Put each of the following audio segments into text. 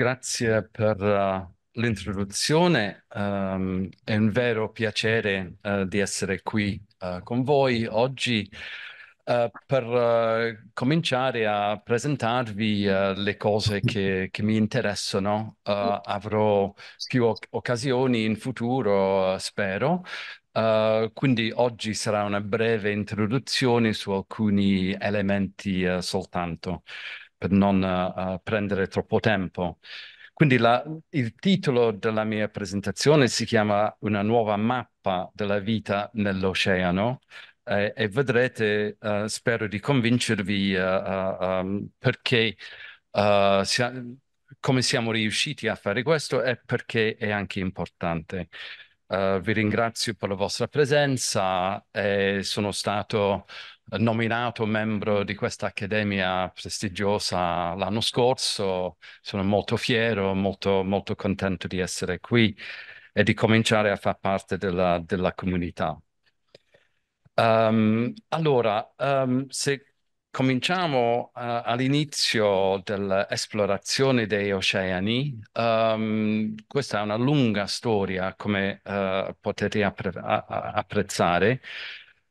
Grazie per uh, l'introduzione. Um, è un vero piacere uh, di essere qui uh, con voi oggi per cominciare a presentarvi le cose che, che mi interessano. avrò più occasioni in futuro, spero. quindi oggi sarà una breve introduzione su alcuni elementi soltanto per non uh, prendere troppo tempo. Quindi la, il titolo della mia presentazione si chiama Una nuova mappa della vita nell'oceano eh, e vedrete, uh, spero di convincervi uh, um, perché sia, come siamo riusciti a fare questo e perché è anche importante. vi ringrazio per la vostra presenza e sono stato nominato membro di questa accademia prestigiosa l'anno scorso. Sono molto fiero, molto, molto contento di essere qui e di cominciare a far parte della, della comunità. Um, allora, um, se cominciamo uh, all'inizio dell'esplorazione dei oceani, um, questa è una lunga storia, come uh, potete appre apprezzare.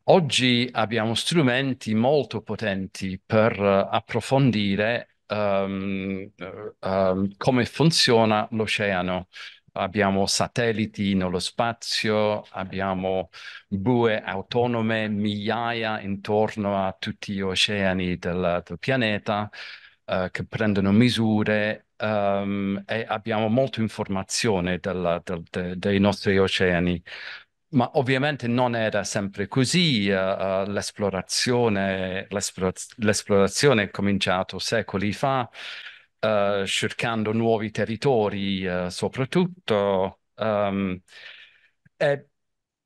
Oggi abbiamo strumenti molto potenti per uh, approfondire um, um, come funziona l'oceano. Abbiamo satelliti nello spazio, abbiamo bue autonome, migliaia intorno a tutti gli oceani del, del pianeta uh, che prendono misure um, e abbiamo molta informazione del, del, de, dei nostri oceani. Ma ovviamente non era sempre così, uh, uh, l'esplorazione, l'esplorazione è cominciato secoli fa, uh, cercando nuovi territori soprattutto, um, e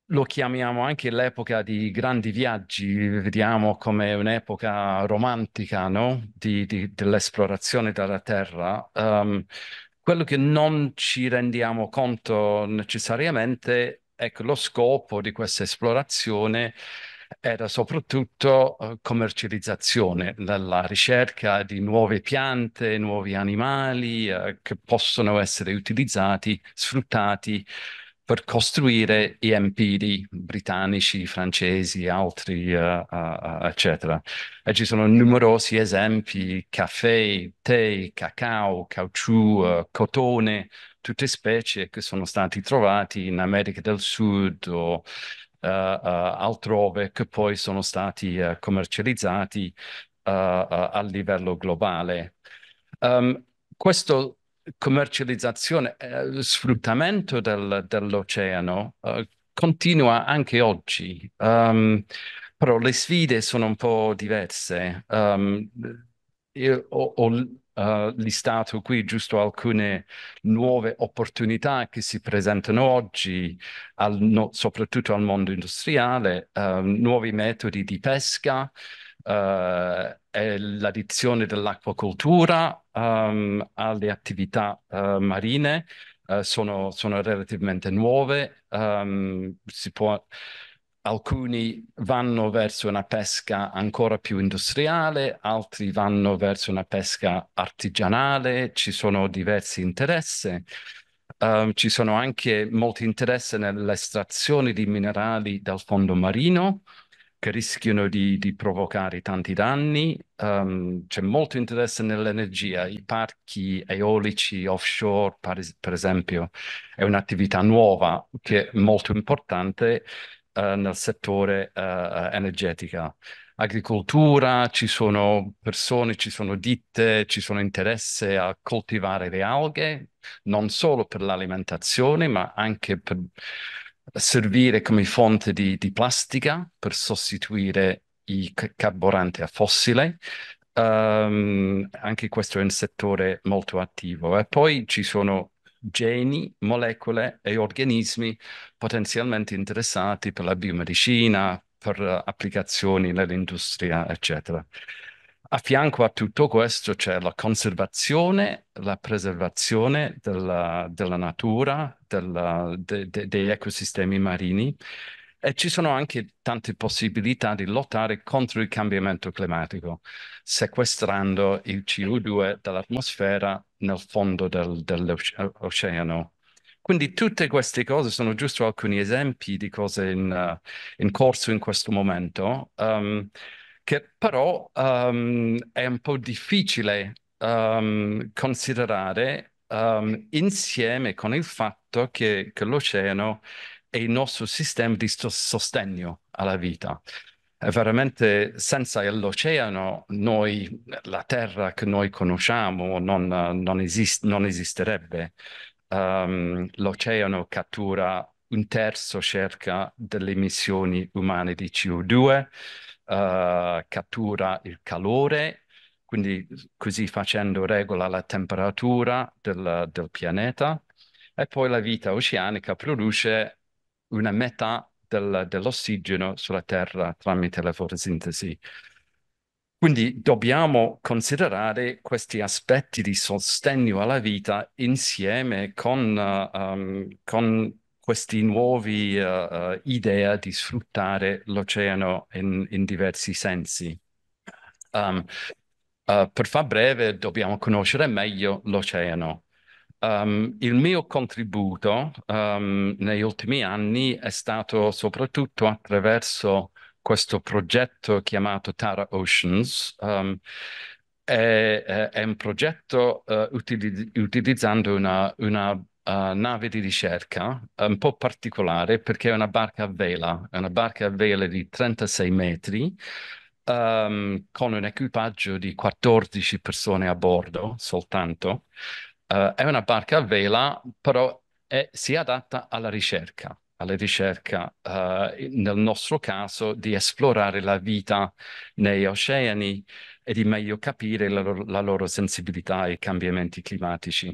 lo chiamiamo anche l'epoca di grandi viaggi, vediamo come un'epoca romantica no? di, di, dell'esplorazione della Terra. Um, quello che non ci rendiamo conto necessariamente Ecco, lo scopo di questa esplorazione era soprattutto uh, commercializzazione, la ricerca di nuove piante, nuovi animali uh, che possono essere utilizzati, sfruttati per costruire i empiri britannici, francesi, altri, uh, eccetera. E ci sono numerosi esempi, caffè, tè, cacao, caucciù, cotone, tutte specie che sono stati trovati in America del Sud o uh, uh, altrove che poi sono stati uh, commercializzati a livello globale. Um, questo commercializzazione, eh, sfruttamento del, dell'oceano continua anche oggi, um, però le sfide sono un po' diverse. Um, io ho, ho uh, listato qui giusto alcune nuove opportunità che si presentano oggi, al, no, soprattutto al mondo industriale, uh, nuovi metodi di pesca, uh, l'addizione dell'acquacoltura um, alle attività marine. Sono, sono, relativamente nuove, um, si può alcuni vanno verso una pesca ancora più industriale, altri vanno verso una pesca artigianale, ci sono diversi interessi. Uh, ci sono anche molti interessi nell'estrazione di minerali dal fondo marino che rischiano di, di provocare tanti danni. Um, c'è molto interesse nell'energia, i parchi eolici offshore, per, per esempio, è un'attività nuova che è molto importante eh, nel settore uh, energetica. Agricoltura, ci sono persone, ci sono ditte, ci sono interesse a coltivare le alghe, non solo per l'alimentazione, ma anche per servire come fonte di, di plastica, per sostituire i carburanti a fossile. Um, anche questo è un settore molto attivo. E poi ci sono geni, molecole e organismi potenzialmente interessati per la biomedicina, per applicazioni nell'industria, eccetera. A fianco a tutto questo c'è la conservazione, la preservazione della, della natura, della, de, de, degli ecosistemi marini E ci sono anche tante possibilità di lottare contro il cambiamento climatico, sequestrando il CO2 dall'atmosfera nel fondo del, dell'oceano. Quindi tutte queste cose sono giusto alcuni esempi di cose in, uh, in corso in questo momento, um, che però um, è un po' difficile um, considerare insieme con il fatto che, che l'oceano è il nostro sistema di sostegno alla vita. È veramente senza l'oceano, noi, la terra che noi conosciamo non, non, esist non esisterebbe. Um, l'oceano cattura un terzo circa delle emissioni umane di CO2, uh, cattura il calore, quindi così facendo regola la temperatura del, del pianeta e poi la vita oceanica produce una metà del, dell'ossigeno sulla Terra tramite la fotosintesi. Quindi dobbiamo considerare questi aspetti di sostegno alla vita insieme con, uh, um, con questi nuovi uh, uh, idee di sfruttare l'oceano in, in, diversi sensi. Um, per far breve, dobbiamo conoscere meglio l'oceano. Um, il mio contributo um, negli ultimi anni è stato soprattutto attraverso questo progetto chiamato Tara Oceans. Um, è, è, un progetto uh, utilizz utilizzando una, una uh, nave di ricerca un po' particolare perché è una barca a vela, è una barca a vela di 36 metri. Con un equipaggio di 14 persone a bordo soltanto. Uh, è una barca a vela, però è, si adatta alla ricerca, alla ricerca, uh, nel nostro caso, di esplorare la vita negli oceani e di meglio capire la la loro sensibilità ai cambiamenti climatici.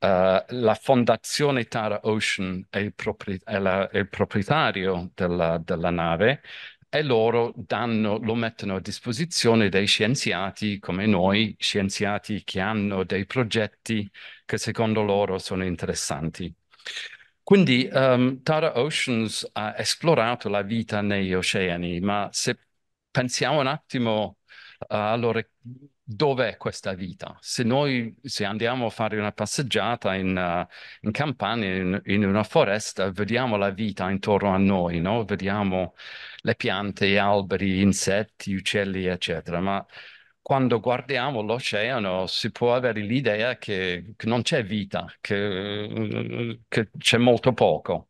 Uh, la fondazione Tara Ocean è il, propri è la, è il proprietario della, della nave e loro danno, lo mettono a disposizione dei scienziati come noi, scienziati che hanno dei progetti che secondo loro sono interessanti. Quindi um, Tara Oceans ha esplorato la vita negli oceani, ma se pensiamo un attimo, uh, allora dov'è questa vita? Se noi se andiamo a fare una passeggiata in, uh, in campagna, in, in, una foresta, vediamo la vita intorno a noi, no? Vediamo le piante, gli alberi, gli insetti, uccelli, eccetera. Ma quando guardiamo l'oceano si può avere l'idea che, che, non c'è vita, che, che c'è molto poco.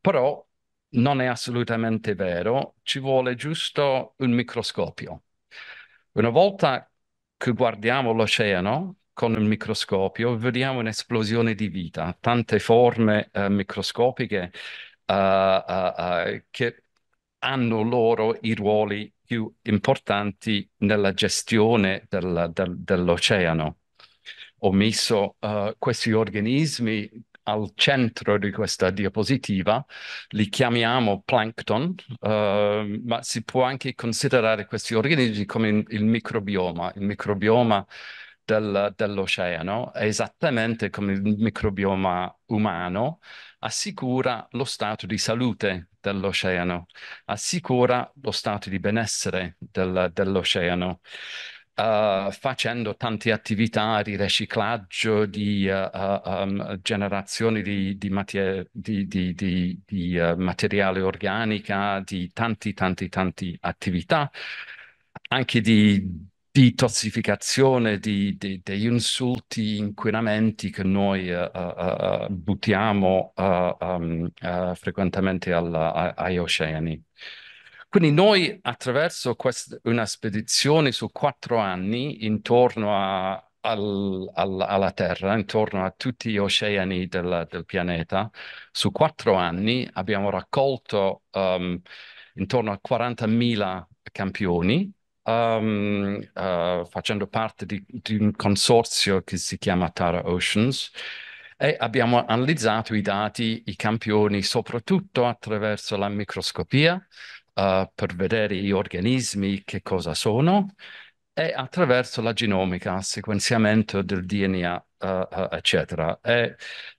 Però non è assolutamente vero, ci vuole giusto un microscopio. Una volta che guardiamo l'oceano con il microscopio, vediamo un'esplosione di vita, tante forme uh, microscopiche uh, uh, che hanno loro i ruoli più importanti nella gestione del, del, dell'oceano. Ho messo questi organismi al centro di questa diapositiva, li chiamiamo plankton, uh, ma si può anche considerare questi organismi come il microbioma. Il microbioma del, dell'oceano esattamente come il microbioma umano, assicura lo stato di salute dell'oceano, assicura lo stato di benessere del, dell'oceano uh, facendo tante attività di riciclaggio, di uh, um, generazione di, di, materie, di, di materiale organica, di tanti, tanti, tanti attività, anche di di tossificazione di, di, degli insulti, inquinamenti che noi uh, uh, buttiamo uh, um, frequentemente alla, ai oceani. Quindi noi attraverso questa, una spedizione su quattro anni intorno a, al, al, alla Terra, intorno a tutti gli oceani del, del pianeta, su quattro anni abbiamo raccolto um, intorno a 40.000 campioni, um, uh, facendo parte di, di un consorzio che si chiama Tara Oceans e abbiamo analizzato i dati, i campioni, soprattutto attraverso la microscopia, uh, per vedere gli organismi che cosa sono e attraverso la genomica, sequenziamento del DNA uh, eccetera. E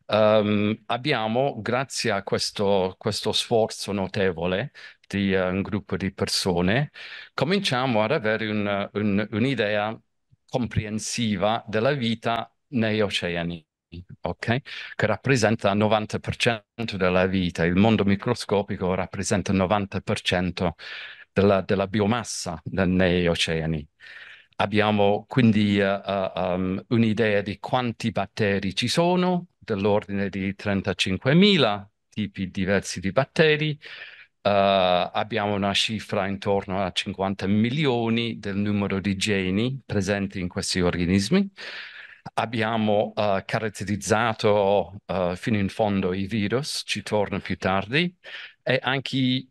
um, abbiamo, grazie a questo, questo sforzo notevole di uh, un gruppo di persone, cominciamo ad avere un, un, un'idea comprensiva della vita nei oceani. Okay? Che rappresenta il 90% della vita. Il mondo microscopico rappresenta il 90% della, della biomassa nei oceani. Abbiamo quindi uh, um, un'idea di quanti batteri ci sono, dell'ordine di 35.000 tipi diversi di batteri. Uh, abbiamo una cifra intorno a 50 milioni del numero di geni presenti in questi organismi. Abbiamo uh, caratterizzato uh, fino in fondo i virus, ci torno più tardi, e anche i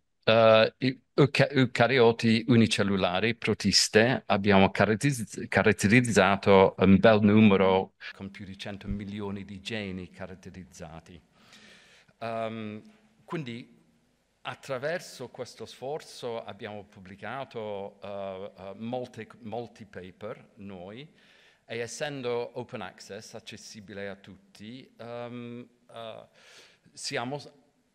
eucarioti unicellulari, protiste, abbiamo caratterizz caratterizzato un bel numero, con più di 100 milioni di geni caratterizzati. Um, quindi attraverso questo sforzo abbiamo pubblicato uh, uh, molti, molti paper noi, e essendo open access, accessibile a tutti, um, uh, siamo,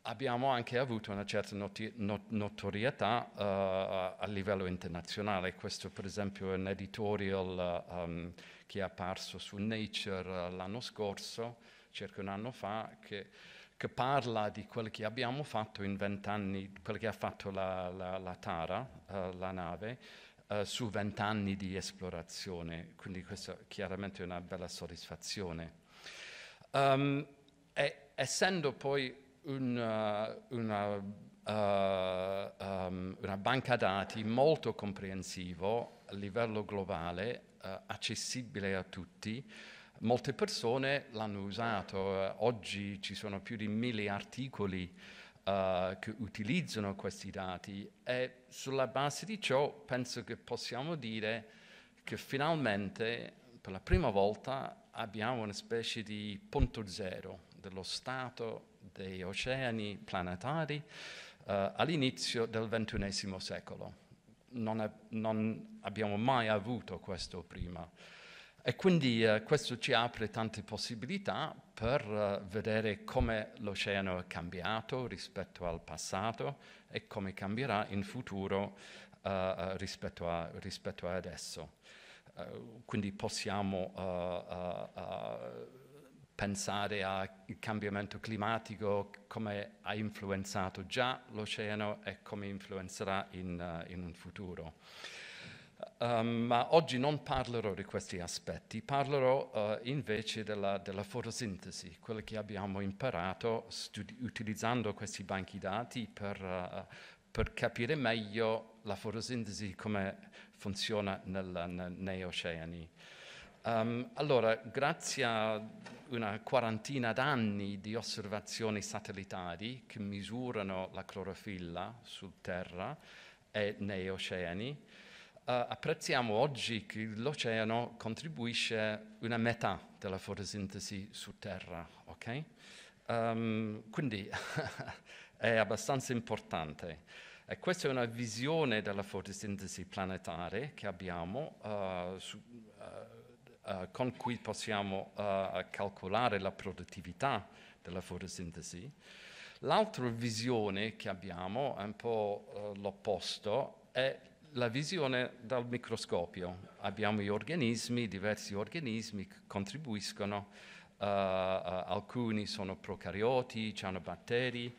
abbiamo anche avuto una certa noti not notorietà uh, a livello internazionale. Questo per esempio è un editorial um, che è apparso su Nature l'anno scorso, circa un anno fa, che, che, parla di quello che abbiamo fatto in vent'anni, quello che ha fatto la, la, la Tara, uh, la nave, uh, su vent'anni di esplorazione, quindi questa chiaramente è una bella soddisfazione. Um, e, essendo poi un, uh, una, uh, um, una, banca dati molto comprensivo a livello globale, accessibile a tutti, molte persone l'hanno usato. oggi ci sono più di mille articoli uh, che utilizzano questi dati e sulla base di ciò penso che possiamo dire che finalmente per la prima volta abbiamo una specie di punto zero dello stato dei oceani planetari uh, all'inizio del ventunesimo secolo. Non, è, non abbiamo mai avuto questo prima. E quindi eh, questo ci apre tante possibilità per uh, vedere come l'oceano è cambiato rispetto al passato e come cambierà in futuro uh, rispetto, a, rispetto, a, adesso. Uh, quindi possiamo pensare al cambiamento climatico, come ha influenzato già l'oceano e come influenzerà in, in un futuro. Um, ma oggi non parlerò di questi aspetti, parlerò uh, invece della, della, fotosintesi, quello che abbiamo imparato utilizzando questi banchi dati per, uh, per, capire meglio la fotosintesi, come funziona nel, nel, nei oceani. Um, allora, grazie a una quarantina d'anni di osservazioni satellitari che misurano la clorofilla su Terra e nei oceani, apprezziamo oggi che l'oceano contribuisce una metà della fotosintesi su Terra, ok? Um, quindi è abbastanza importante. E questa è una visione della fotosintesi planetaria che abbiamo, uh, su, uh, con cui possiamo calcolare la produttività della fotosintesi. L'altra visione che abbiamo, è un po' l'opposto, è la visione dal microscopio. Abbiamo gli organismi, diversi organismi che contribuiscono, uh, uh, alcuni sono procarioti, hanno batteri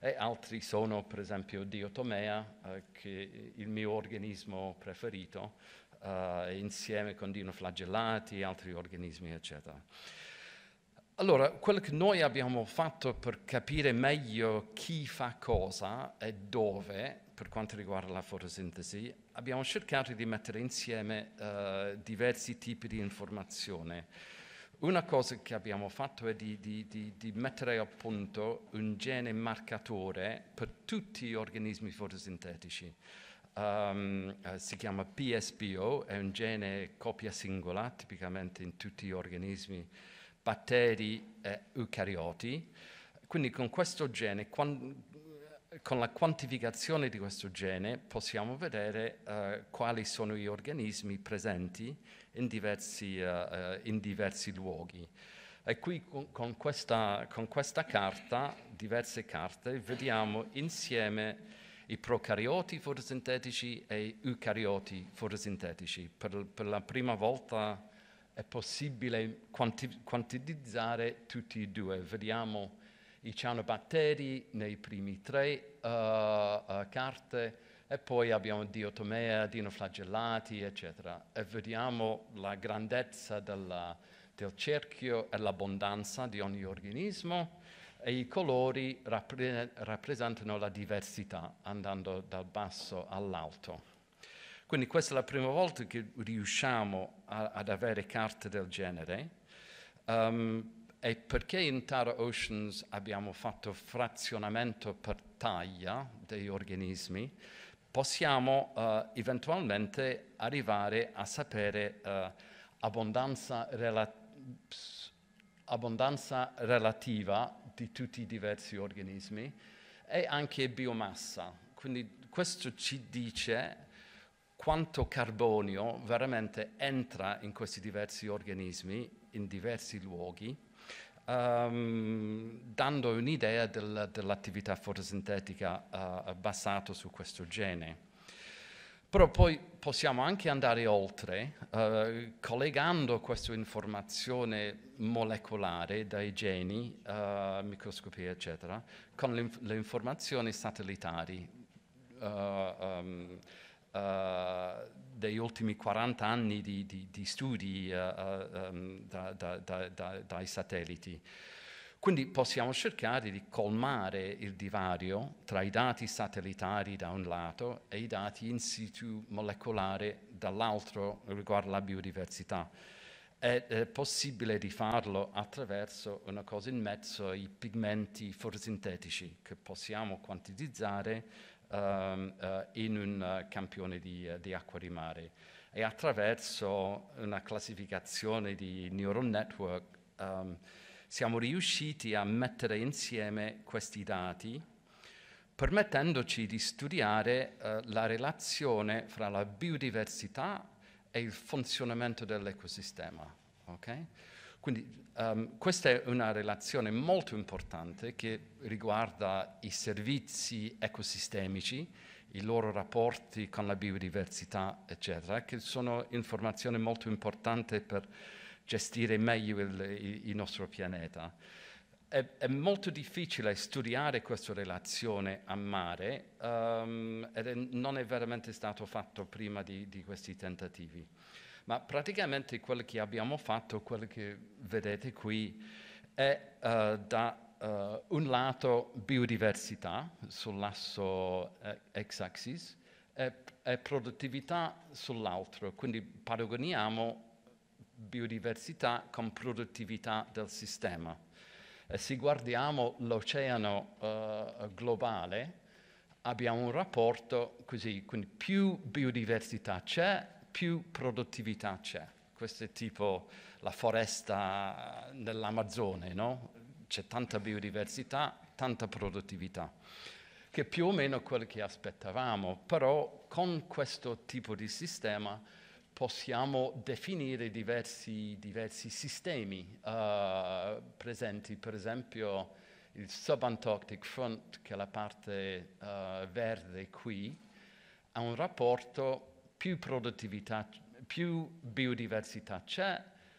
e altri sono per esempio Diotomea, uh, che è il mio organismo preferito, insieme con dinoflagellati altri organismi, eccetera. Allora, quello che noi abbiamo fatto per capire meglio chi fa cosa e dove per quanto riguarda la fotosintesi, abbiamo cercato di mettere insieme uh, diversi tipi di informazione. Una cosa che abbiamo fatto è di, di, di, di, mettere a punto un gene marcatore per tutti gli organismi fotosintetici. Um, uh, si chiama PSPO, è un gene copia singola, tipicamente in tutti gli organismi, batteri e eucarioti. Quindi con questo gene, quando, con la quantificazione di questo gene possiamo vedere uh, quali sono gli organismi presenti in diversi, uh, in diversi luoghi. E qui con, con, questa, con, questa, carta, diverse carte, vediamo insieme i procarioti fotosintetici e i eucarioti fotosintetici. Per, per la prima volta è possibile quanti, quantizzare tutti e due. Vediamo i cianobatteri nei primi tre uh, uh, carte e poi abbiamo diotomea, dinoflagellati, eccetera. E vediamo la grandezza della, del cerchio e l'abbondanza di ogni organismo e i colori rappre- rappresentano la diversità andando dal basso all'alto. Quindi questa è la prima volta che riusciamo a, ad avere carte del genere. Um, e perché in Tara Oceans abbiamo fatto frazionamento per taglia degli organismi, possiamo uh, eventualmente arrivare a sapere uh, abbondanza, rela- abbondanza relativa di tutti i diversi organismi e anche biomassa. Quindi questo ci dice quanto carbonio veramente entra in questi diversi organismi in diversi luoghi um, dando un'idea del, dell'attività fotosintetica uh, basata su questo gene. Però poi possiamo anche andare oltre, uh, collegando questa informazione molecolare dai geni, uh, microscopia, eccetera, con le, le informazioni satellitari. Uh, um, degli ultimi 40 anni di, di, di studi uh, um, da, da, da, dai satelliti. Quindi possiamo cercare di colmare il divario tra i dati satellitari da un lato e i dati in situ molecolari dall'altro riguardo alla biodiversità. È, è possibile di farlo attraverso una cosa in mezzo ai pigmenti fotosintetici che possiamo quantizzare in un uh, campione di, uh, di, acqua di mare e attraverso una classificazione di neural network um, siamo riusciti a mettere insieme questi dati permettendoci di studiare la relazione fra la biodiversità e il funzionamento dell'ecosistema. Okay? Quindi um, questa è una relazione molto importante che riguarda i servizi ecosistemici, i loro rapporti con la biodiversità, eccetera, che sono informazioni molto importanti per gestire meglio il, il, nostro pianeta. È, è, molto difficile studiare questa relazione a mare um, ed è, non è veramente stato fatto prima di, di questi tentativi. Ma praticamente quello che abbiamo fatto, quello che vedete qui, è uh, da uh, un lato biodiversità sull'asso uh, x-axis e, e produttività sull'altro. Quindi paragoniamo biodiversità con produttività del sistema. E se guardiamo l'oceano uh, globale, abbiamo un rapporto così, quindi più biodiversità c'è, più produttività c'è. Questo è tipo la foresta nell'Amazzone, no? C'è tanta biodiversità, tanta produttività, che è più o meno quello che aspettavamo, però con questo tipo di sistema possiamo definire diversi, diversi sistemi uh, presenti, per esempio il subantarctic front, che è la parte uh, verde qui, ha un rapporto più produttività, più biodiversità c'è,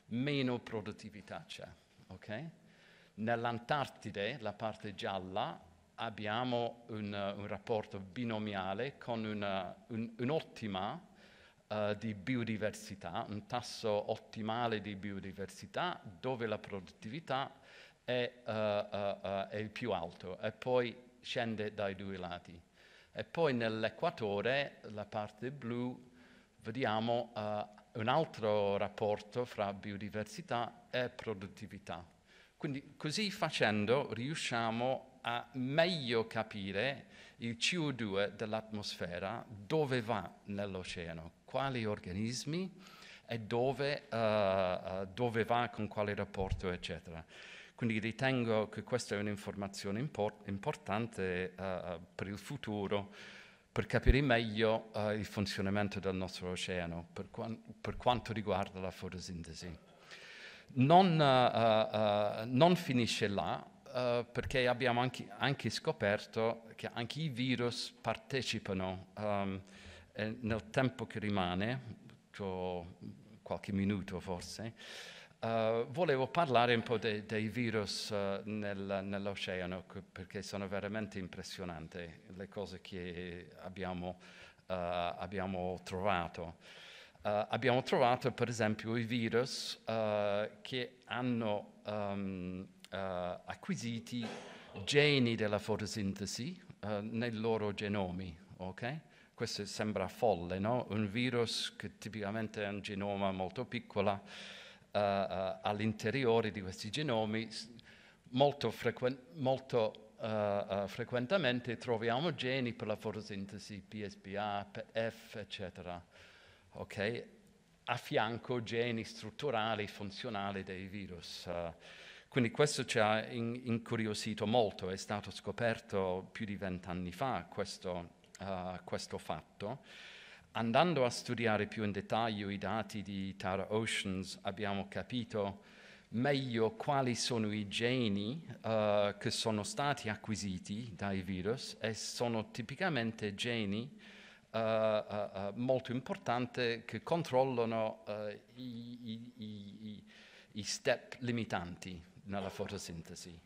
meno produttività c'è. Okay? Nell'Antartide, la parte gialla, abbiamo un, un rapporto binomiale con una, un, un'ottima uh, di biodiversità, un tasso ottimale di biodiversità dove la produttività è, uh, uh, è il più alto e poi scende dai due lati. E poi nell'equatore, la parte blu, vediamo uh, un altro rapporto fra biodiversità e produttività. Quindi così facendo riusciamo a meglio capire il CO2 dell'atmosfera, dove va nell'oceano, quali organismi e dove, uh, dove va, con quale rapporto, eccetera. Quindi ritengo che questa è un'informazione import- importante uh, per il futuro, per capire meglio uh, il funzionamento del nostro oceano per, qua- per quanto riguarda la fotosintesi. Non, uh, non finisce là, perché abbiamo anche, anche, scoperto che anche i virus partecipano um, nel tempo che rimane, qualche minuto forse, Uh, volevo parlare un po' de- dei virus uh, nel, nell'oceano perché sono veramente impressionanti le cose che abbiamo, uh, abbiamo trovato. abbiamo trovato per esempio i virus che hanno um, acquisiti geni della fotosintesi nei loro genomi. Okay? Questo sembra folle, no? Un virus che tipicamente ha un genoma molto piccolo uh, uh, all'interiore di questi genomi, molto, frequen- molto uh, frequentemente troviamo geni per la fotosintesi, PSPA, F, eccetera. Okay? A fianco geni strutturali, funzionali dei virus. quindi questo ci ha in- incuriosito molto, è stato scoperto più di vent'anni fa questo, questo fatto. Andando a studiare più in dettaglio i dati di Tara Oceans abbiamo capito meglio quali sono i geni uh, che sono stati acquisiti dai virus e sono tipicamente geni uh, uh, molto importanti che controllano i, i, i, step limitanti nella fotosintesi.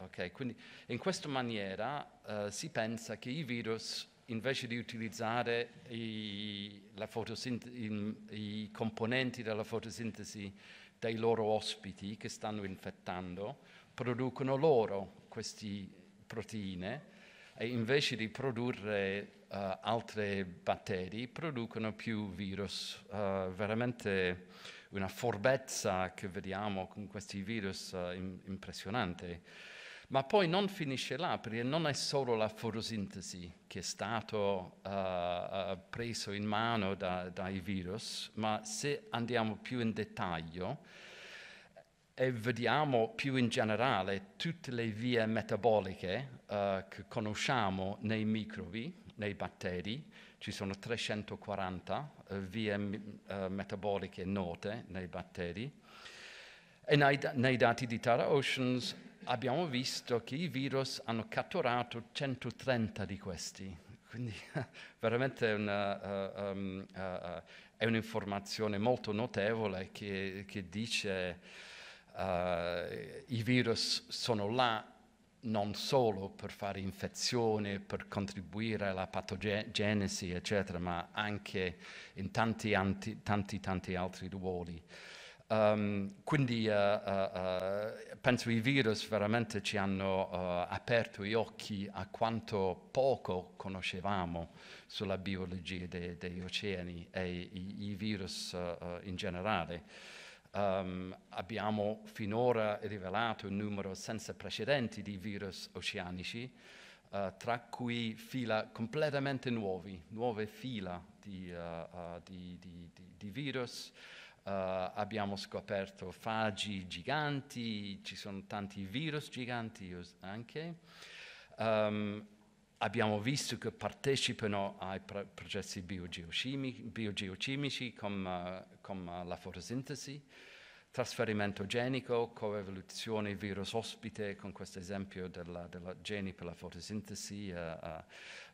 Okay? Quindi in questa maniera si pensa che i virus invece di utilizzare i, i, i, componenti della fotosintesi dei loro ospiti che stanno infettando, producono loro queste proteine e invece di produrre uh, altri batteri producono più virus. Uh, veramente una forbezza che vediamo con questi virus uh, impressionante. Ma poi non finisce là, perché non è solo la fotosintesi che è stato uh, uh, preso in mano da, dai virus, ma se andiamo più in dettaglio e vediamo più in generale tutte le vie metaboliche uh, che conosciamo nei microbi, nei batteri, ci sono 340 vie metaboliche note nei batteri, e nei, nei dati di Tara Oceans abbiamo visto che i virus hanno catturato 130 di questi. Quindi veramente una, uh, um, uh, è un'informazione molto notevole che, che dice che uh, i virus sono là non solo per fare infezioni, per contribuire alla patogenesi, eccetera, ma anche in tanti, anti, tanti, tanti altri ruoli. Um, quindi uh, uh, penso i virus veramente ci hanno aperto gli occhi a quanto poco conoscevamo sulla biologia de- degli oceani e i, i virus in generale. Um, abbiamo finora rivelato un numero senza precedenti di virus oceanici, uh, tra cui fila completamente nuovi, nuove fila di, uh, di, di, di virus. Uh, abbiamo scoperto fagi giganti, ci sono tanti virus giganti anche. Um, abbiamo visto che partecipano ai pro- processi biogeochimici, biogeochimici come, come la fotosintesi trasferimento genico, coevoluzione virus ospite, con questo esempio della, della geni per la fotosintesi, uh, uh,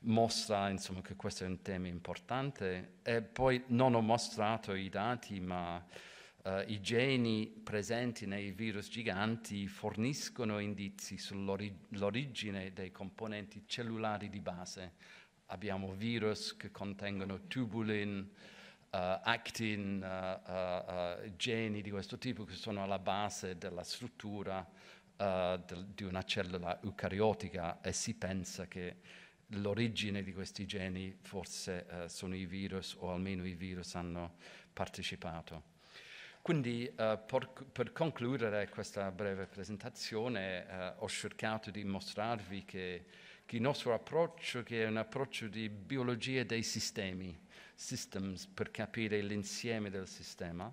mostra insomma, che questo è un tema importante. E poi non ho mostrato i dati, ma uh, i geni presenti nei virus giganti forniscono indizi sull'origine dei componenti cellulari di base. Abbiamo virus che contengono tubulin, actin, uh, geni di questo tipo che sono alla base della struttura del, di una cellula eucariotica e si pensa che l'origine di questi geni forse sono i virus o almeno i virus hanno partecipato. Quindi uh, per, per, concludere questa breve presentazione uh, ho cercato di mostrarvi che, che, il nostro approccio, che è un approccio di biologia dei sistemi, systems per capire l'insieme del sistema,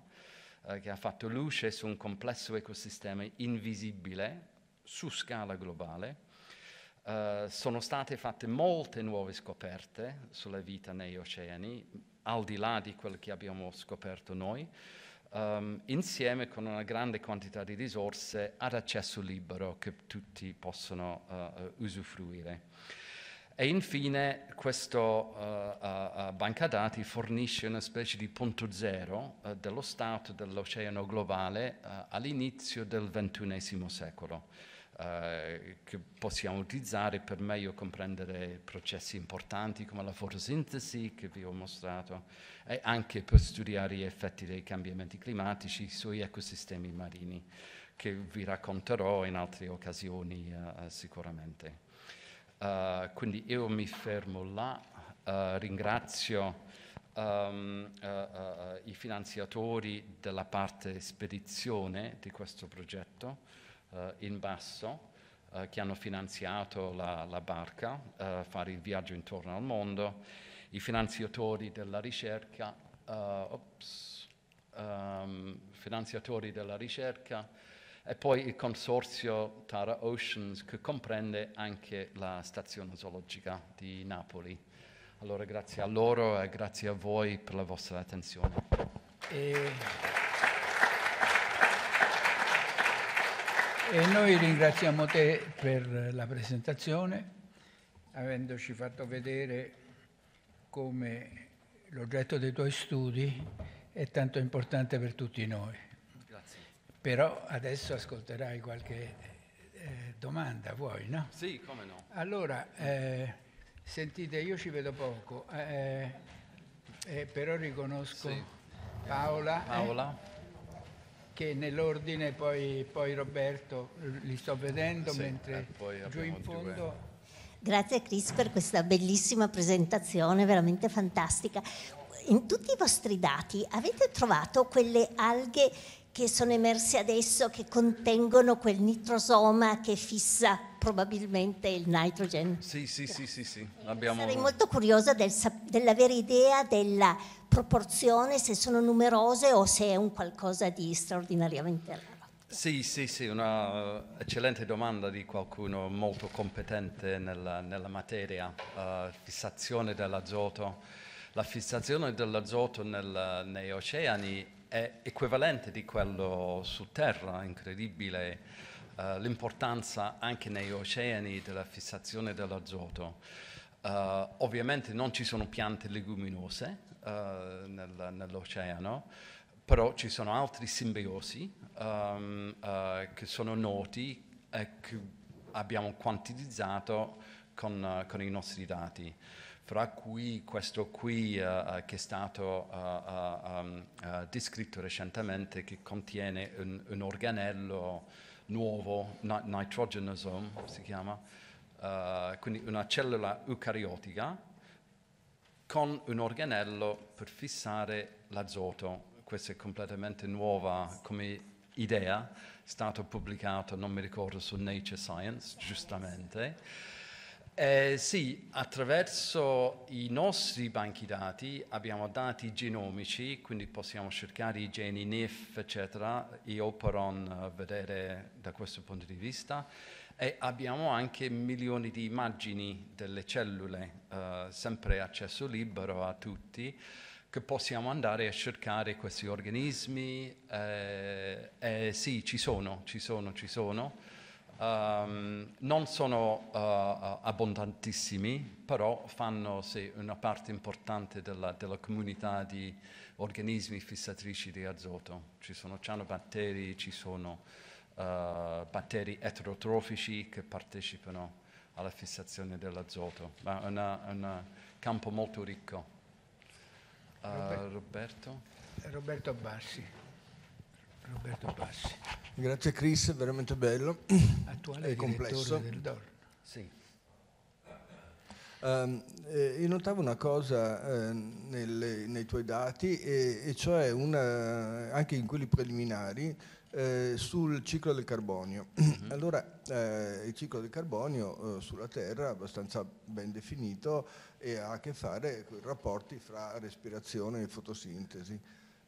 eh, che ha fatto luce su un complesso ecosistema invisibile, su scala globale. Uh, sono state fatte molte nuove scoperte sulla vita nei oceani, al di là di quello che abbiamo scoperto noi, um, insieme con una grande quantità di risorse ad accesso libero che tutti possono uh, usufruire. E infine questo uh, uh, banca dati fornisce una specie di punto zero uh, dello stato dell'oceano globale all'inizio del XXI secolo, che possiamo utilizzare per meglio comprendere processi importanti come la fotosintesi che vi ho mostrato e anche per studiare gli effetti dei cambiamenti climatici sugli ecosistemi marini, che vi racconterò in altre occasioni sicuramente. Uh, quindi io mi fermo là, uh, ringrazio um, uh, i finanziatori della parte spedizione di questo progetto in basso che hanno finanziato la, la barca, fare il viaggio intorno al mondo, i finanziatori della ricerca, ops, um, finanziatori della ricerca e poi il consorzio Tara Oceans che comprende anche la stazione zoologica di Napoli. Allora grazie a loro e grazie a voi per la vostra attenzione. E, e noi ringraziamo te per la presentazione, avendoci fatto vedere come l'oggetto dei tuoi studi è tanto importante per tutti noi. Però adesso ascolterai qualche eh, domanda, vuoi, no? Sì, come no. Allora, eh, sentite, io ci vedo poco, eh, eh però riconosco sì. Paola, eh, Paola. che nell'ordine, poi, poi, Roberto, li sto vedendo, sì, mentre giù in fondo... Grazie Chris per questa bellissima presentazione, veramente fantastica. In tutti i vostri dati avete trovato quelle alghe che sono emersi adesso che contengono quel nitrosoma che fissa probabilmente il nitrogen. Sì, sì, sì, sì, sì. Abbiamo... Sarei molto curiosa del, dell'avere idea della proporzione, se sono numerose o se è un qualcosa di straordinariamente raro. Sì, sì, sì, una uh, eccellente domanda di qualcuno molto competente nella, nella materia, uh, fissazione dell'azoto. La fissazione dell'azoto nel, nei oceani è equivalente di quello su terra, incredibile uh, l'importanza anche negli oceani della fissazione dell'azoto. Uh, ovviamente non ci sono piante leguminose uh, nel, nell'oceano, però ci sono altri simbiosi um, che sono noti e che abbiamo quantizzato con, con i nostri dati fra cui questo qui uh, che è stato uh, um, descritto recentemente che contiene un, un organello nuovo, nitrogenosome si chiama, quindi una cellula eucariotica con un organello per fissare l'azoto. Questa è completamente nuova come idea, è stato pubblicato, non mi ricordo, su Nature Science, giustamente. Eh, sì, attraverso i nostri banchi dati abbiamo dati genomici, quindi possiamo cercare i geni NIF, eccetera, i Operon a vedere da questo punto di vista e abbiamo anche milioni di immagini delle cellule, eh, sempre accesso libero a tutti, che possiamo andare a cercare questi organismi. Eh, eh, sì, ci sono, ci sono, ci sono. Um, non sono uh, abbondantissimi, però fanno sì, una parte importante della, della, comunità di organismi fissatrici di azoto. Ci sono cianobatteri, ci sono uh, batteri eterotrofici che partecipano alla fissazione dell'azoto, ma è un campo molto ricco. Uh, Roberto? Roberto Bassi. Roberto Passi. Grazie Chris, veramente bello Attuale e complesso. del DOR. Sì. Um, eh, io notavo una cosa eh, nelle, nei tuoi dati, e, e cioè una, anche in quelli preliminari, eh, sul ciclo del carbonio. Mm-hmm. Allora, eh, il ciclo del carbonio eh, sulla Terra è abbastanza ben definito e ha a che fare con i rapporti fra respirazione e fotosintesi.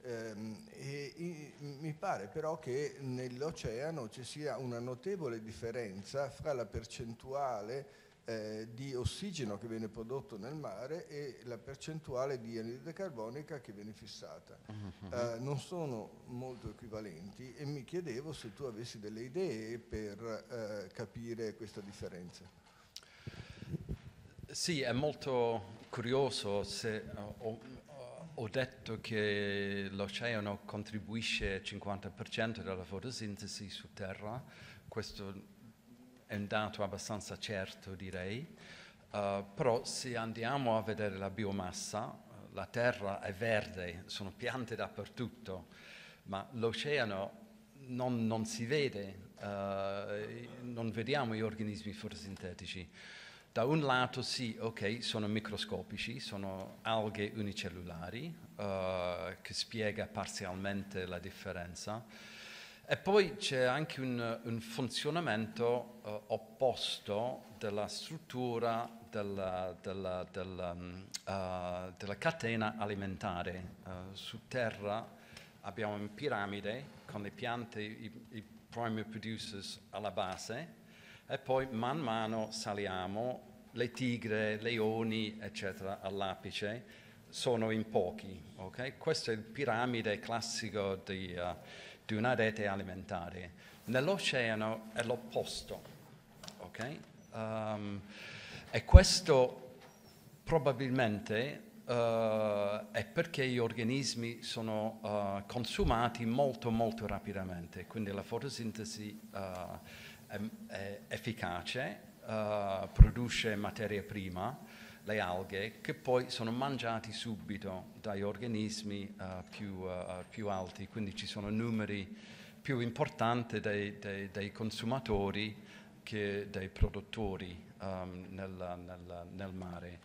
Ehm, e, e, mi pare però che nell'oceano ci sia una notevole differenza fra la percentuale eh, di ossigeno che viene prodotto nel mare e la percentuale di anidride carbonica che viene fissata. Uh-huh. Eh, non sono molto equivalenti e mi chiedevo se tu avessi delle idee per eh, capire questa differenza. Sì, è molto curioso se ho, ho detto che l'oceano contribuisce al 50% della fotosintesi su Terra, questo è un dato abbastanza certo direi, uh, però se andiamo a vedere la biomassa, la terra è verde, sono piante dappertutto, ma l'oceano non, non si vede, uh, non vediamo gli organismi fotosintetici. Da un lato sì, ok, sono microscopici, sono alghe unicellulari, uh, che spiega parzialmente la differenza, e poi c'è anche un, un funzionamento uh, opposto della struttura della, della, della, um, uh, della catena alimentare. Su Terra abbiamo una piramide con le piante, i, i primary producers alla base, e poi man mano saliamo, le tigre, leoni, eccetera, all'apice, sono in pochi. Okay? Questo è il piramide classico di... Uh, di una rete alimentare. Nell'oceano è l'opposto, ok? Um, e questo probabilmente uh, è perché gli organismi sono uh, consumati molto molto rapidamente, quindi la fotosintesi è, efficace, produce materia prima, le alghe, che poi sono mangiati subito dagli organismi uh, più, uh, più, alti, quindi ci sono numeri più importanti dei, dei, dei consumatori che dei produttori um, nel, nel, nel, mare.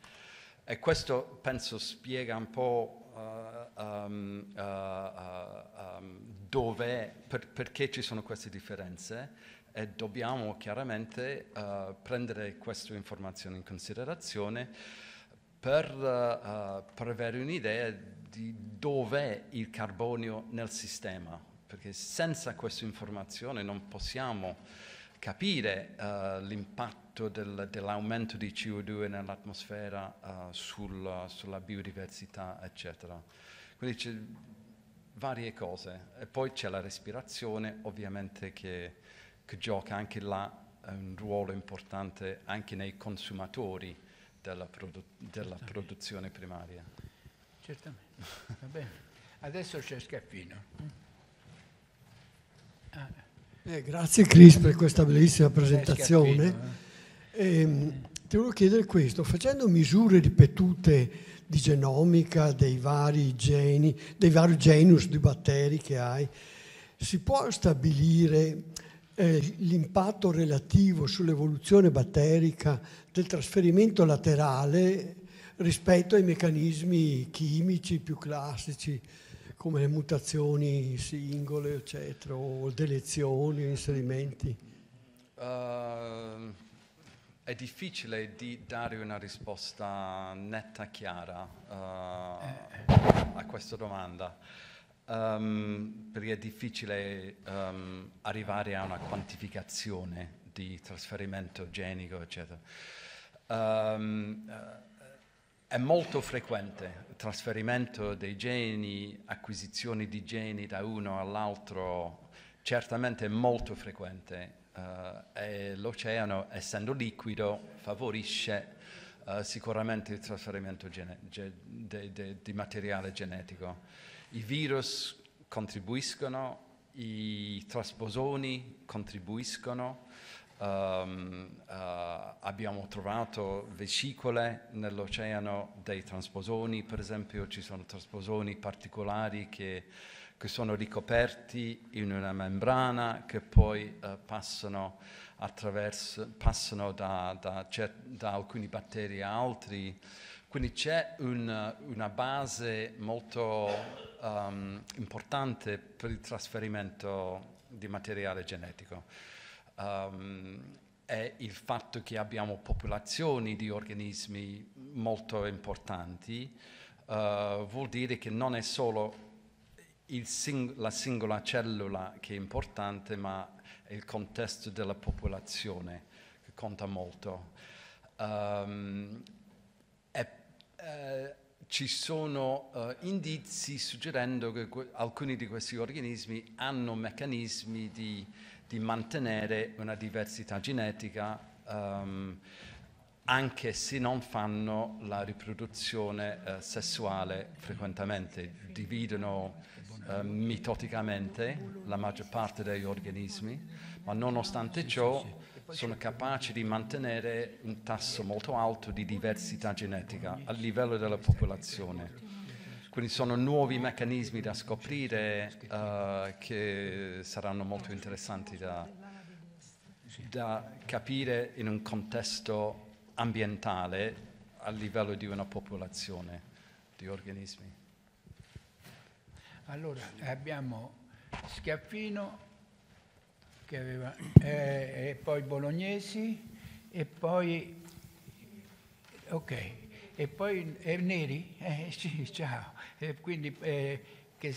E questo penso spiega un po' uh, um, um, dove, per, perché ci sono queste differenze e dobbiamo chiaramente uh, prendere queste informazioni in considerazione per, uh, per avere un'idea di dov'è il carbonio nel sistema, perché senza questa informazione non possiamo capire uh, l'impatto del, dell'aumento di CO2 nell'atmosfera uh, sul, sulla biodiversità, eccetera. Quindi c'è varie cose. E poi c'è la respirazione, ovviamente, che che gioca anche là un ruolo importante anche nei consumatori della, produ- della produzione primaria. Certamente, va bene. Adesso c'è Scaffino. Ah. Eh, grazie Chris per questa bellissima presentazione. Eh. Eh, ti volevo chiedere questo, facendo misure ripetute di genomica dei vari geni, dei vari genus di batteri che hai, si può stabilire eh, l'impatto relativo sull'evoluzione batterica del trasferimento laterale rispetto ai meccanismi chimici più classici come le mutazioni singole, eccetera, o delezioni, inserimenti? Uh, è difficile di dare una risposta netta, chiara uh, a questa domanda um, perché è difficile um, arrivare a una quantificazione di trasferimento genico, eccetera. Um, uh, è molto frequente il trasferimento dei geni, acquisizioni di geni da uno all'altro, certamente è molto frequente uh, e l'oceano, essendo liquido, favorisce uh, sicuramente il trasferimento gene- ge- di materiale genetico. I virus contribuiscono, i trasposoni contribuiscono, um, uh, abbiamo trovato vescicole nell'oceano dei trasposoni, per esempio ci sono trasposoni particolari che, che sono ricoperti in una membrana che poi uh, passano, passano da, da, da alcuni batteri a altri. Quindi c'è un, una base molto um, importante per il trasferimento di materiale genetico. Um, è il fatto che abbiamo popolazioni di organismi molto importanti, uh, vuol dire che non è solo sing- la singola cellula che è importante, ma è il contesto della popolazione che conta molto. Um, e, eh, ci sono uh, indizi suggerendo che que- alcuni di questi organismi hanno meccanismi di, di mantenere una diversità genetica um, anche se non fanno la riproduzione uh, sessuale frequentemente, dividono uh, mitoticamente la maggior parte degli organismi, ma nonostante ciò sono capaci di mantenere un tasso molto alto di diversità genetica a livello della popolazione. Quindi sono nuovi meccanismi da scoprire uh, che saranno molto interessanti da, da capire in un contesto ambientale a livello di una popolazione di organismi. Allora abbiamo Schiaffino che aveva, eh, e poi Bolognesi e poi, ok, e poi eh, Neri, eh, sì, ciao, e quindi eh, che,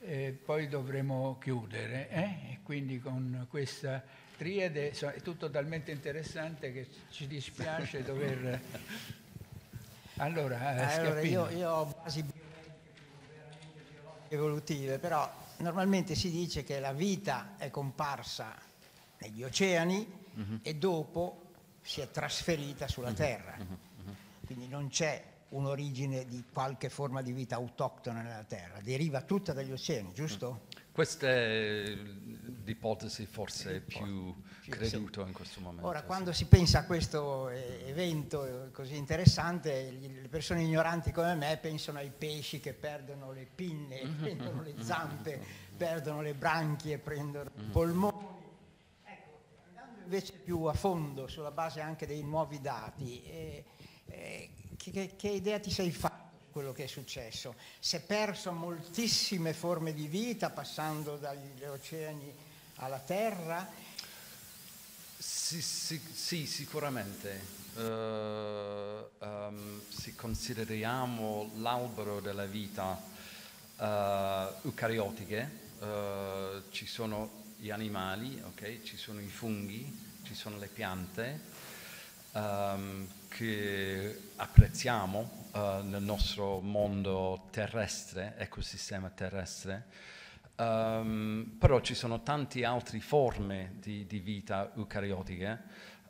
eh, poi dovremo chiudere, eh? quindi con questa triade è tutto talmente interessante che ci dispiace dover... Allora, allora io, io ho basi evolutive, però normalmente si dice che la vita è comparsa negli oceani uh-huh. e dopo si è trasferita sulla uh-huh. Terra. Uh-huh. Quindi non c'è un'origine di qualche forma di vita autoctona nella Terra, deriva tutta dagli oceani, giusto? Questa è l'ipotesi forse più, creduta in questo momento. Ora, sì. quando si pensa a questo evento così interessante, le persone ignoranti come me pensano ai pesci che perdono le pinne, prendono le zampe, perdono le branchie, prendono i polmoni. Ecco, andando invece più a fondo, sulla base anche dei nuovi dati, eh, eh, che, che, idea ti sei fatta? Quello che è successo. Si è perso moltissime forme di vita passando dagli oceani alla terra. Sì, sì, sì sicuramente. Uh, um, se consideriamo l'albero della vita uh, eucariotiche, uh, ci sono gli animali, okay? ci sono i funghi, ci sono le piante um, che apprezziamo uh, nel nostro mondo terrestre, ecosistema terrestre, um, però ci sono tante altre forme di, di vita eucariotiche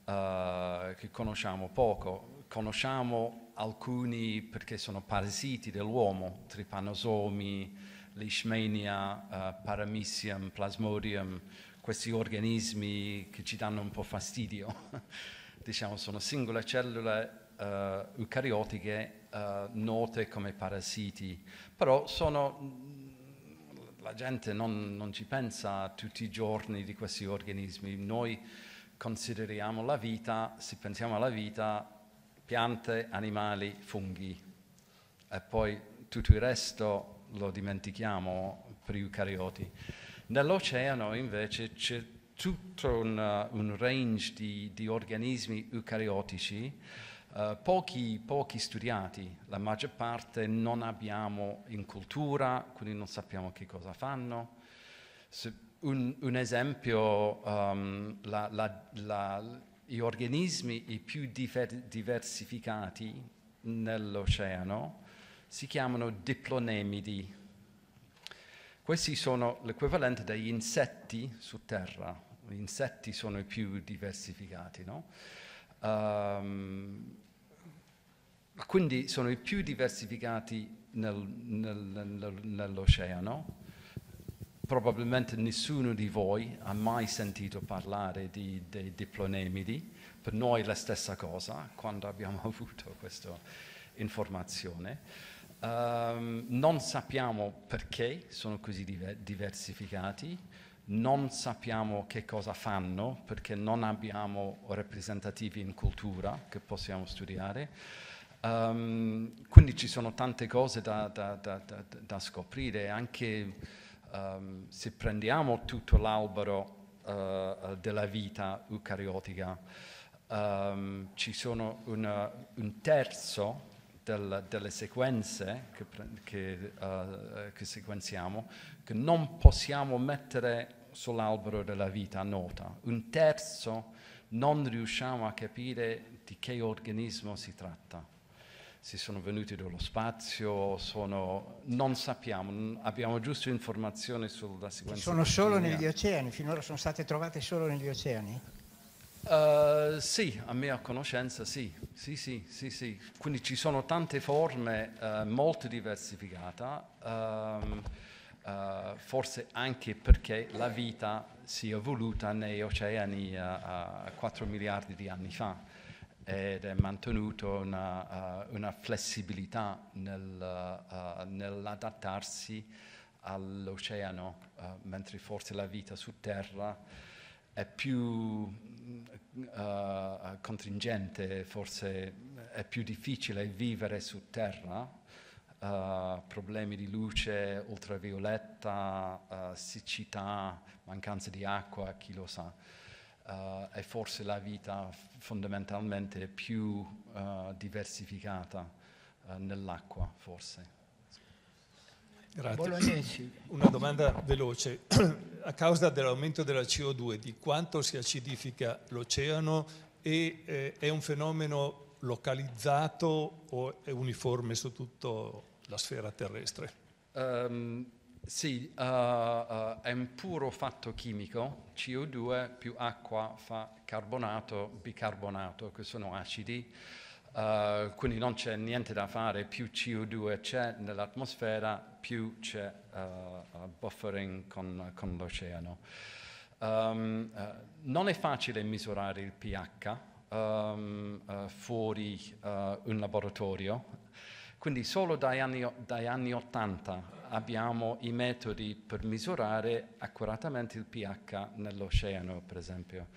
uh, che conosciamo poco. Conosciamo alcuni perché sono parassiti dell'uomo, tripanosomi, leishmania, uh, paramecium, plasmodium, questi organismi che ci danno un po' fastidio. diciamo, sono singole cellule uh, eucariotiche uh, note come parassiti, però sono, la gente non, non, ci pensa tutti i giorni di questi organismi. Noi consideriamo la vita, se pensiamo alla vita, piante, animali, funghi e poi tutto il resto lo dimentichiamo per gli eucarioti. Nell'oceano invece c'è tutto un, un range di, di organismi eucariotici Uh, pochi, pochi, studiati, la maggior parte non abbiamo in cultura, quindi non sappiamo che cosa fanno. Un, un, esempio, um, la, la, la, gli organismi i più diver, diversificati nell'oceano si chiamano diplonemidi. Questi sono l'equivalente degli insetti su Terra. Gli insetti sono i più diversificati, no? Um, quindi sono i più diversificati nel, nel, nel, nell'oceano. Probabilmente nessuno di voi ha mai sentito parlare di, dei diplonemidi, per noi è la stessa cosa quando abbiamo avuto questa informazione. Um, non sappiamo perché sono così diver- diversificati, non sappiamo che cosa fanno perché non abbiamo rappresentativi in cultura che possiamo studiare. Um, quindi ci sono tante cose da, da, da, da scoprire, anche um, se prendiamo tutto l'albero uh, della vita eucariotica, um, ci sono una, un terzo del, delle sequenze che, che, uh, che, sequenziamo che non possiamo mettere sull'albero della vita nota. Un terzo non riusciamo a capire di che organismo si tratta. Se sono venuti dallo spazio, sono... non sappiamo, abbiamo giusto informazioni sulla sequenza. Sono solo negli oceani, finora sono state trovate solo negli oceani? Uh, sì, a mia conoscenza sì. sì, sì, sì, sì. Quindi ci sono tante forme uh, molto diversificate, um, uh, forse anche perché la vita si è evoluta nei oceani a 4 miliardi di anni fa ed è mantenuta una, una, flessibilità nel, nell'adattarsi all'oceano, mentre forse la vita su Terra è più uh, contingente, forse è più difficile vivere su Terra, uh, problemi di luce ultravioletta, uh, siccità, mancanza di acqua, chi lo sa. è forse la vita fondamentalmente più diversificata nell'acqua, forse. Grazie. Una domanda veloce. A causa dell'aumento della CO2, di quanto si acidifica l'oceano e eh, è un fenomeno localizzato o è uniforme su tutta la sfera terrestre? Um, sì, uh, uh, è un puro fatto chimico, CO2 più acqua fa carbonato, bicarbonato, che sono acidi. Uh, quindi non c'è niente da fare, più CO2 c'è nell'atmosfera, più c'è uh, buffering con, con l'oceano. Um, uh, non è facile misurare il pH um, fuori un laboratorio, quindi solo dagli anni, dagli anni 80 abbiamo i metodi per misurare accuratamente il pH nell'oceano, per esempio.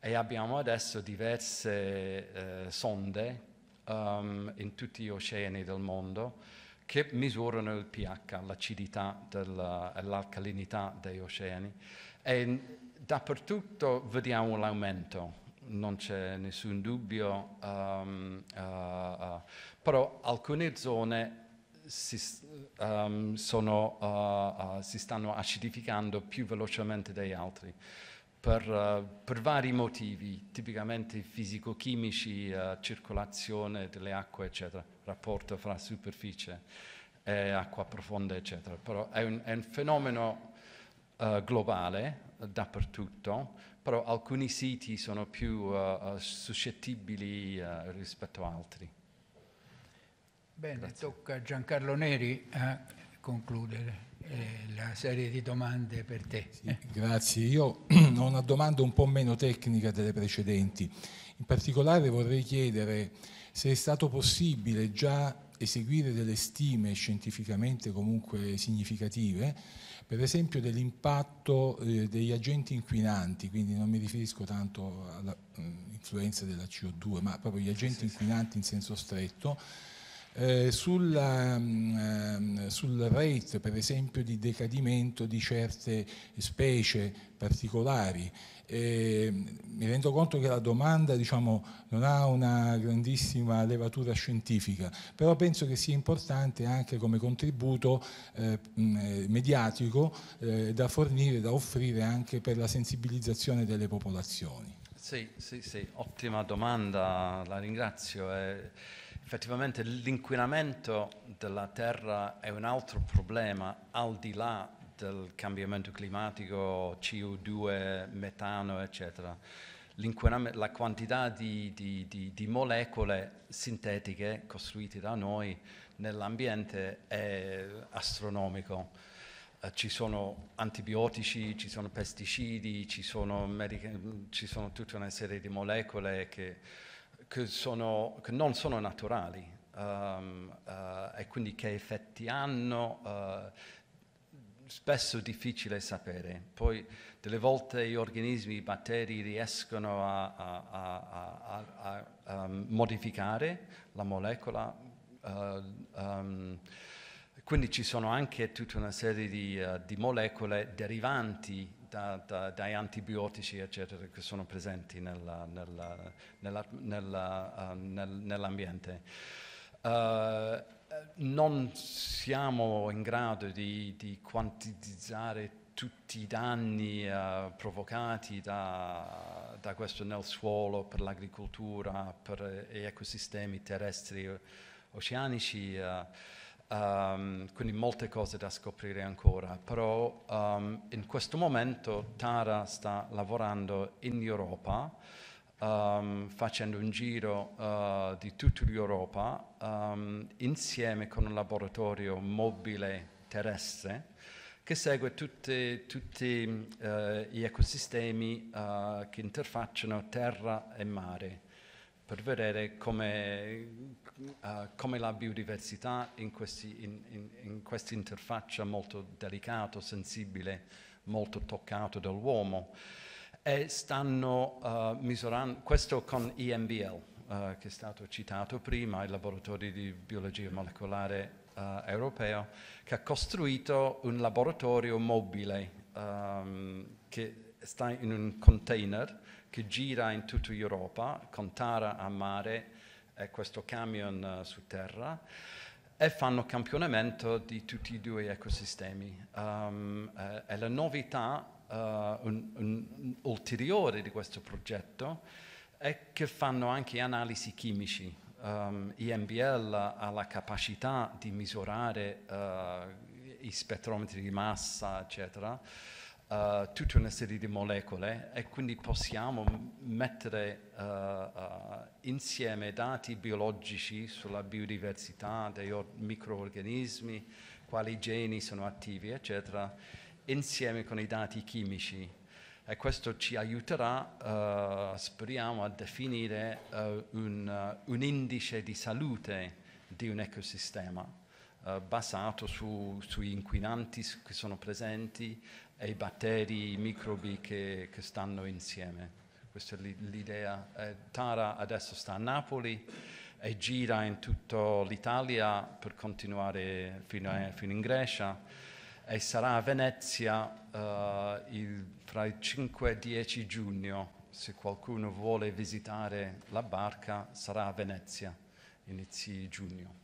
E abbiamo adesso diverse eh, sonde um, in tutti gli oceani del mondo che misurano il pH, l'acidità e l'alcalinità degli oceani. E dappertutto vediamo l'aumento, non c'è nessun dubbio, um, uh, uh, però alcune zone si, um, sono, uh, si stanno acidificando più velocemente degli altri per, uh, per, vari motivi, tipicamente fisico-chimici, uh, circolazione delle acque, eccetera, rapporto fra superficie e acqua profonda, eccetera. Però è un, è un fenomeno uh, globale dappertutto, però alcuni siti sono più suscettibili rispetto a altri. Bene, Grazie. tocca a Giancarlo Neri a concludere la serie di domande per te. Sì, grazie. Io ho una domanda un po' meno tecnica delle precedenti. In particolare vorrei chiedere se è stato possibile già eseguire delle stime scientificamente comunque significative, per esempio dell'impatto eh, degli agenti inquinanti, quindi non mi riferisco tanto all'influenza della CO2, ma proprio gli agenti inquinanti in senso stretto, eh, sulla, um, sul rate per esempio di decadimento di certe specie particolari. Eh, mi rendo conto che la domanda diciamo, non ha una grandissima levatura scientifica, però penso che sia importante anche come contributo eh, mediatico eh, da fornire, da offrire anche per la sensibilizzazione delle popolazioni. Sì, sì, sì, ottima domanda, la ringrazio. Eh, effettivamente l'inquinamento della Terra è un altro problema al di là del cambiamento climatico, CO2, metano, eccetera. La quantità di, di, di, di molecole sintetiche costruite da noi nell'ambiente è astronomico. Uh, ci sono antibiotici, ci sono pesticidi, ci sono, ci sono tutta una serie di molecole che che, sono, che non sono naturali um, uh, e quindi che effetti hanno, uh, spesso difficile sapere. Poi delle volte gli organismi, i batteri riescono a, a, a, a um, modificare la molecola. Uh, um, quindi ci sono anche tutta una serie di, di molecole derivanti da, da, dai antibiotici eccetera che sono presenti nella, nella, nella, uh, nel, nell'ambiente. Uh, non siamo in grado di, di quantizzare tutti i danni uh, provocati da, da, questo nel suolo per l'agricoltura, per gli ecosistemi terrestri oceanici, uh, um, quindi molte cose da scoprire ancora, però um, in questo momento Tara sta lavorando in Europa um, facendo un giro uh, di tutta l'Europa insieme con un laboratorio mobile terrestre che segue tutti, tutti uh, gli ecosistemi uh, che interfacciano terra e mare per vedere come, come la biodiversità in, questi, in, in, in questa interfaccia molto delicato, sensibile, molto toccato dall'uomo e stanno uh, misurando, questo con EMBL, uh, eh, che è stato citato prima, il laboratorio di biologia molecolare uh, europeo, che ha costruito un laboratorio mobile um, che sta in un container che gira in tutta Europa con tara a mare e questo camion su terra e fanno campionamento di tutti e due gli ecosistemi. Um, eh, e la novità uh, un, un, ulteriore di questo progetto è che fanno anche analisi chimici. Um, IMBL ha la capacità di misurare uh, i spettrometri di massa, eccetera, uh, tutta una serie di molecole e quindi possiamo mettere uh, uh, insieme dati biologici sulla biodiversità dei microorganismi, quali geni sono attivi, eccetera, insieme con i dati chimici. E questo ci aiuterà, uh, speriamo, a definire uh, un, uh, un, indice di salute di un ecosistema basato su, sui inquinanti che sono presenti e i batteri, i microbi che, che stanno insieme. Questa è l'idea. Eh, Tara adesso sta a Napoli e gira in tutta l'Italia per continuare fino, a, fino in Grecia e sarà a Venezia uh, il, fra il 5 e il 10 giugno. Se qualcuno vuole visitare la barca, sarà a Venezia, inizi giugno.